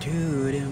dude.